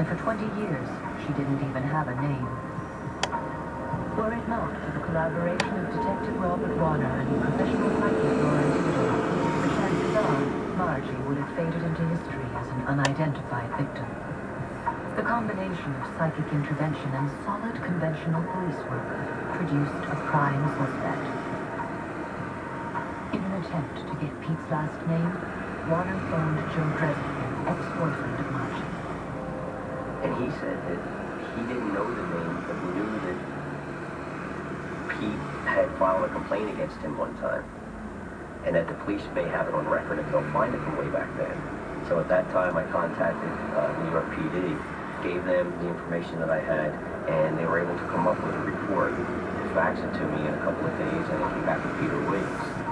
and for 20 years, she didn't even have a name. Were it not for the collaboration of Detective Robert Warner and professional psychic Lauren Theodore, the chances are Margie would have faded into history as an unidentified victim. The combination of psychic intervention and solid conventional police work produced a prime suspect. In an attempt to get Pete's last name, Warner phoned Joe Dresden, ex-boyfriend of Margie. And he said that he didn't know the name, but he knew that Pete had filed a complaint against him one time. And that the police may have it on record if they'll find it from way back then. So at that time, I contacted uh, New York PD, gave them the information that I had, and they were able to come up with a report, fax it to me in a couple of days, and it came back with Peter Williams.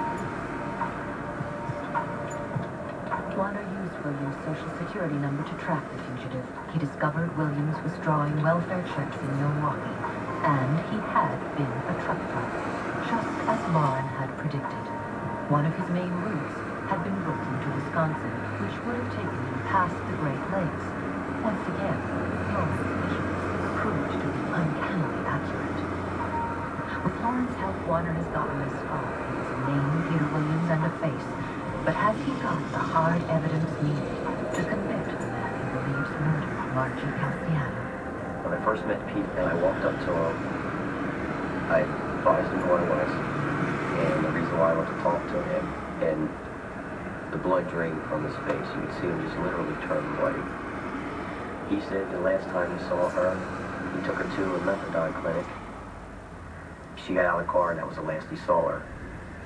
Used Williams' social security number to track the fugitive. He discovered Williams was drawing welfare checks in Milwaukee, and he had been a truck driver, just as Lauren had predicted. One of his main routes had been Brooklyn to Wisconsin, which would have taken him past the Great Lakes. Once again, Lauren's visions proved to be uncannily accurate. With Lauren's help, Warner has gotten this far. He a name, Peter Williams, and a face. But has he got the hard evidence needed to convict the man he believes murder murdered Margie Cassiano? When I first met Pete and I walked up to him, I advised him who I was and the reason why I went to talk to him. And the blood drained from his face. You could see him just literally turn white. He said the last time he saw her, he took her to a methadone clinic. She got out of the car and that was the last he saw her.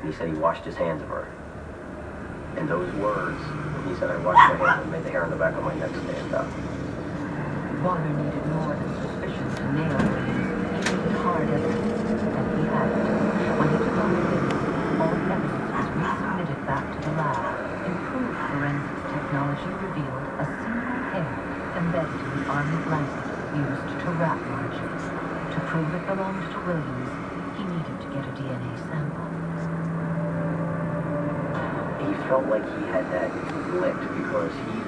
And he said he washed his hands of her. And those words, he said I washed my hands and made the hair on the back of my neck stand up. Warner needed more than suspicion to nail Williams. He needed hard evidence, and he had it. When he took over Williams, all the evidence was resubmitted back to the lab. Improved forensic technology revealed a single hair embedded in the army blanket used to wrap Margie. To prove it belonged to Williams, he needed to get a DNA sample. Felt like he had that licked because he